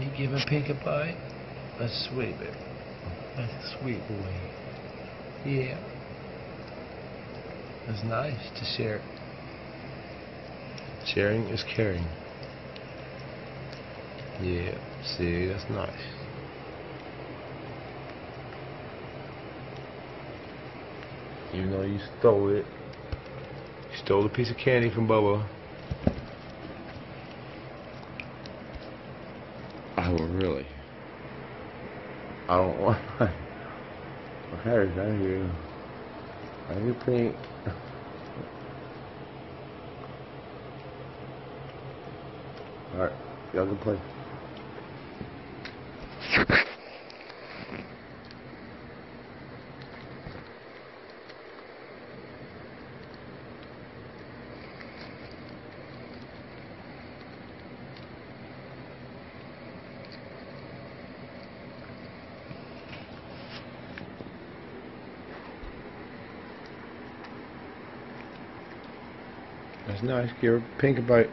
You giving Pink a bite? That's sweet, baby. That's a sweet boy. Yeah. That's nice to share. Sharing is caring. Yeah, see, that's nice. Even though you stole it, you stole a piece of candy from Bubba. Oh, really? I don't want my, my hair's out here. I hear pink. Alright, y'all can play. That's nice. Her pink a bite.